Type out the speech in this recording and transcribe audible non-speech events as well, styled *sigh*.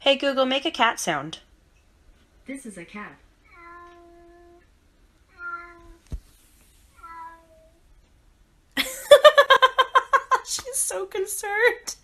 Hey Google, make a cat sound. This is a cat. *laughs* She's so concerned.